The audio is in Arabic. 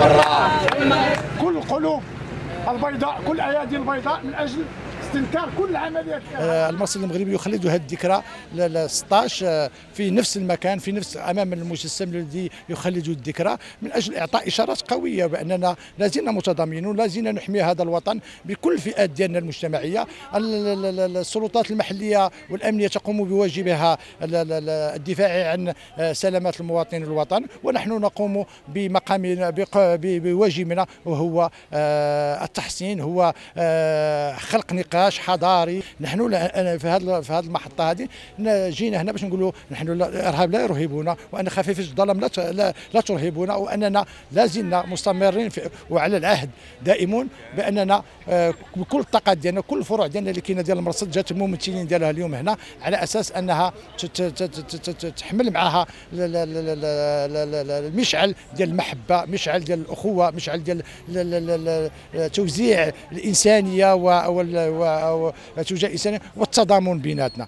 برا كل القلوب البيضاء كل أيادي البيضاء من أجل استنكار كل العمليات آه، المرصد المغربي يخلد هذه الذكرى. ل 16 آه، في نفس المكان في نفس أمام المجسم الذي يخلد الذكرى. من أجل إعطاء إشارات قوية بأننا لازلنا متضامنون لازلنا نحمي هذا الوطن بكل الفئات ديالنا المجتمعية. ال- ال- ال- السلطات المحلية والأمنية تقوم بواجبها ال- ال- ال- الدفاع عن آه، سلامه المواطنين والوطن ونحن نقوم بمقامنا بواجبنا وهو التحسين هو خلق نقاش حضاري نحن لا- في هذه في هذه المحطه هذه جينا هنا باش نقولوا نحن لا- الارهاب لا يرهبنا وان خفيفه الظلام لا لا, لا ترهبنا واننا لازلنا مستمرين في وعلى العهد دائمون باننا آه، بكل الطاقات ديالنا كل الفروع ديالنا اللي كاينة ديال المرصد جات الممثلين ديالها اليوم هنا على أساس انها تحمل معها المشعل ديال المحبه مشعل ديال الاخوه مشعل ديال توزيع الانسانيه و- وال- و- وتوزيع الانسانيه والتضامن بيناتنا.